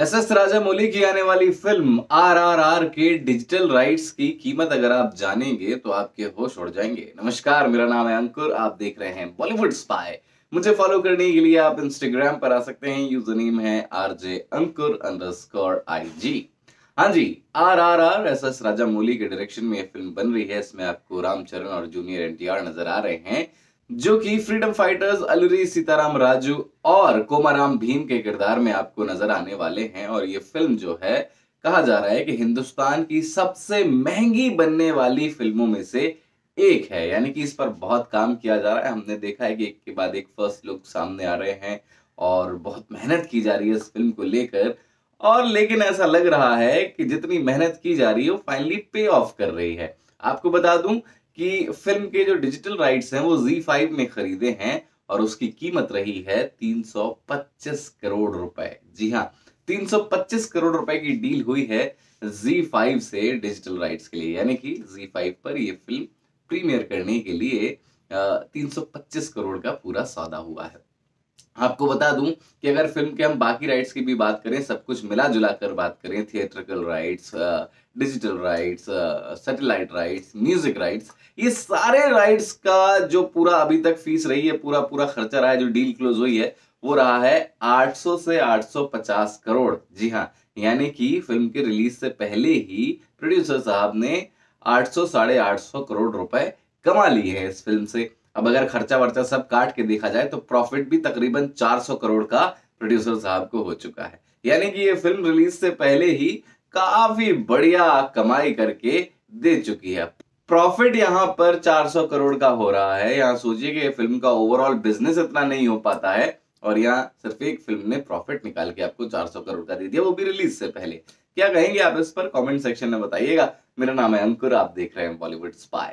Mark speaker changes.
Speaker 1: S S Rajamouli की आने वाली फ़िल्म आर आर आर के डिजिटल राइट्स की कीमत अगर आप जानेंगे तो आपके होश उड़ जाएँगे। नमस्कार, मेरा नाम है अंकुर, आप देख रहे हैं बॉलीवुड स्पाई मुझे फॉलो करने के लिए आप इंस्टाग्राम पर आ सकते हैं यूज़र नेम है R J Ankur underscore I G हाँ जी R R R S S Rajamouli के डायरेक्शन में यह फ़िल्म बन रही है। इसमें आपको रामचरण और जूनियर एनटीआर नज़र आ रहे हैं। जो कि फ्रीडम फाइटर्स अलूरी, सीताराम राजू और कोमाराम भीम के किरदार में आपको नज़र आने वाले हैं। और ये फ़िल्म जो है, कहा जा रहा है कि हिंदुस्तान की सबसे महँगी बनने वाली फ़िल्मों में से एक है। यानी कि इस पर बहुत काम किया जा रहा है। हमने देखा है कि एक के बाद एक फ़र्स्ट लुक सामने आ रहे हैं और बहुत मेहनत की जा रही है इस फ़िल्म को लेकर। और लेकिन ऐसा लग रहा है कि जितनी मेहनत की जा रही है, वो फाइनली पे ऑफ़ कर रही है। आपको बता दूँ कि फ़िल्म के जो डिजिटल राइट्स हैं वो Z5 में खरीदे हैं और उसकी कीमत रही है 325 करोड़ रुपए। जी हाँ 325 करोड़ रुपए की डील हुई है Z5 से डिजिटल राइट्स के लिए। यानी कि Z5 पर ये फ़िल्म प्रीमियर करने के लिए 325 करोड़ का पूरा सौदा हुआ है। आपको बता दूँ कि अगर फ़िल्म के हम बाकी राइट्स की भी बात करें, सब कुछ मिला जुला कर बात करें theatrical rights digital rights satellite rights music rights ये सारे राइट्स का जो पूरा अभी तक फ़ीस रही है, पूरा पूरा खर्चा रहा है, जो डील क्लोज हुई है, वो रहा है 800 से 850 करोड़। जी हाँ यानी कि फ़िल्म के रिलीज़ से पहले ही प्रोड्यूसर साहब ने 800 साढ़े आठ करोड़ रुपए कमा लिए हैं इस फ़िल्म से। अब अगर खर्चा वर्चा सब काट के देखा जाए तो प्रॉफिट भी तकरीबन 400 करोड़ का प्रोड्यूसर साहब को हो चुका है। यानी कि ये फ़िल्म रिलीज़ से पहले ही काफ़ी बढ़िया कमाई करके दे चुकी है। प्रॉफिट यहाँ पर 400 करोड़ का हो रहा है। यहाँ सोचिए कि फ़िल्म का ओवरऑल बिज़नेस इतना नहीं हो पाता है और यहाँ सिर्फ़ एक फ़िल्म ने प्रॉफिट निकाल के आपको 400 करोड़ का दे दिया, वो भी रिलीज़ से पहले। क्या कहेंगे आप इस पर? कमेंट सेक्शन में बताइएगा। मेरा नाम है अंकुर, आप देख रहे हैं बॉलीवुड स्पाई